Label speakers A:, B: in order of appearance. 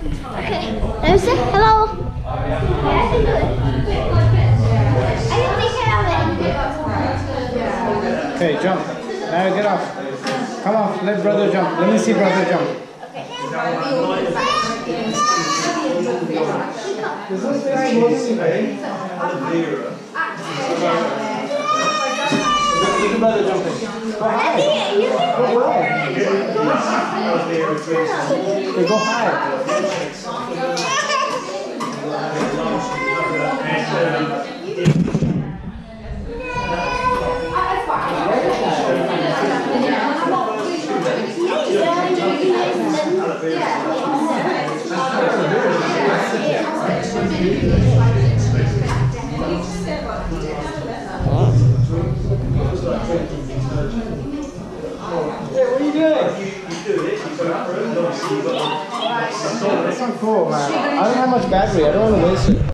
A: Okay. Let me say hello. I didn't think I have it.
B: Okay, jump. Now get off. Come on, let brother jump. Let me see brother jump. Look at brother jumping. Go high. Go high. Okay, go high. Hey, That's not cool, man. I don't have much battery. I don't want to waste it.